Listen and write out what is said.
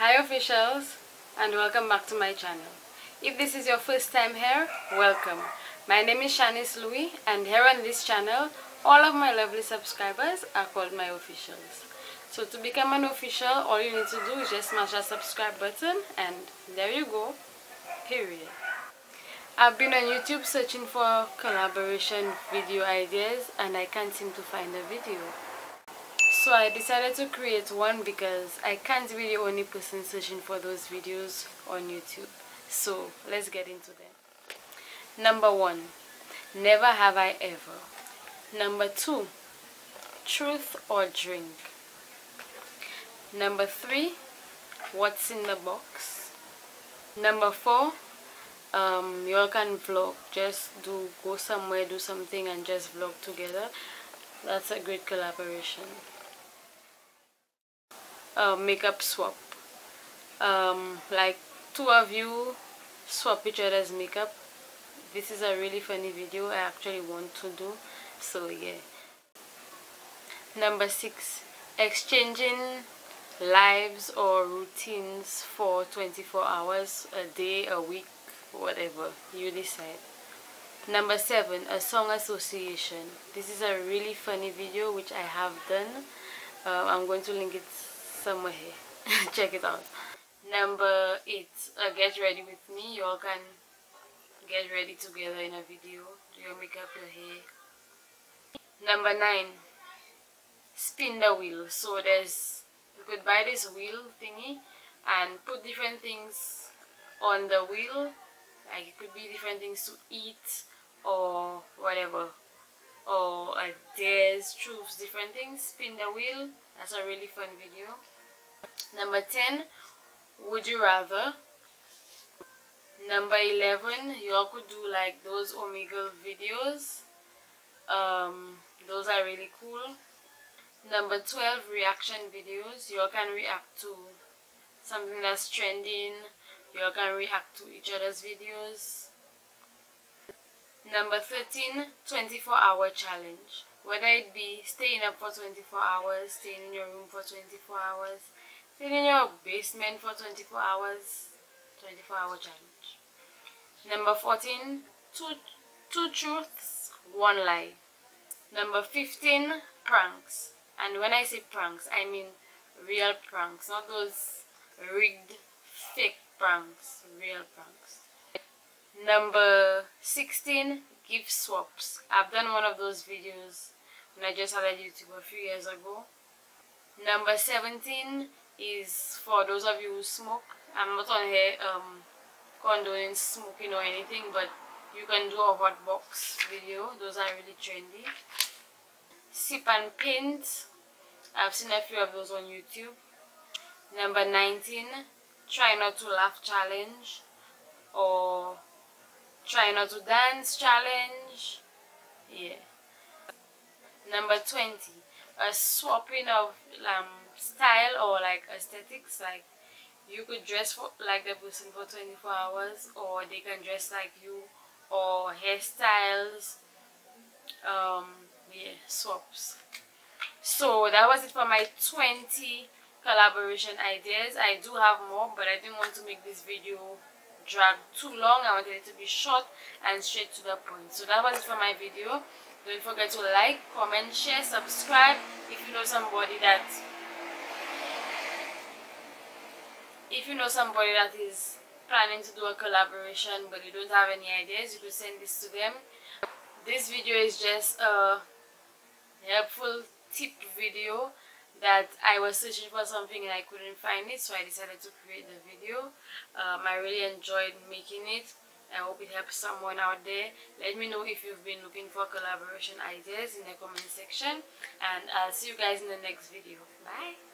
Hi officials and welcome back to my channel. If this is your first time here, welcome. My name is Shanice Louis and here on this channel, all of my lovely subscribers are called my officials. So to become an official, all you need to do is just smash that subscribe button and there you go, period. I've been on YouTube searching for collaboration video ideas and I can't seem to find a video. So I decided to create one because I can't be the only person searching for those videos on YouTube. So let's get into them. Number one, never have I ever. Number two, truth or drink. Number three, what's in the box. Number four, um, you all can vlog. Just do go somewhere, do something and just vlog together. That's a great collaboration makeup swap. Um, like two of you swap each other's makeup. This is a really funny video I actually want to do so yeah. Number six exchanging lives or routines for 24 hours a day a week whatever you decide. Number seven a song association. This is a really funny video which I have done. Uh, I'm going to link it somewhere. Here check it out. Number eight uh, get ready with me. You all can get ready together in a video. Do your makeup your hair? Number nine spin the wheel. So there's you could buy this wheel thingy and put different things on the wheel. Like it could be different things to eat or whatever or ideas, truths, different things. Spin the wheel. That's a really fun video. Number 10, would you rather? Number 11, you all could do like those Omegle videos. Um, those are really cool. Number 12, reaction videos. You all can react to something that's trending. You all can react to each other's videos. Number 13, 24 hour challenge. Whether it be staying up for 24 hours, staying in your room for 24 hours, staying in your basement for 24 hours, 24 hour challenge. Number 14, two, two truths, one lie. Number 15, pranks. And when I say pranks, I mean real pranks, not those rigged, fake pranks, real pranks. Number 16, gift swaps. I've done one of those videos when I just started YouTube a few years ago. Number 17 is for those of you who smoke. I'm not on here um, condoning smoking or anything, but you can do a hot box video. Those are really trendy. Sip and paint. I've seen a few of those on YouTube. Number 19, try not to laugh challenge or try not to dance challenge. Yeah. Number 20 a swapping of um, style or like aesthetics. Like you could dress for like the person for 24 hours or they can dress like you or hairstyles. Um yeah swaps. So that was it for my 20 collaboration ideas. I do have more but i didn't want to make this video drag too long i wanted it to be short and straight to the point. So that was it for my video. Don't forget to like comment share subscribe if you know somebody that if you know somebody that is planning to do a collaboration but you don't have any ideas you could send this to them. This video is just a helpful tip video that I was searching for something and I couldn't find it so I decided to create the video. Um, I really enjoyed making it. I hope it helps someone out there. Let me know if you've been looking for collaboration ideas in the comment section and I'll see you guys in the next video. Bye!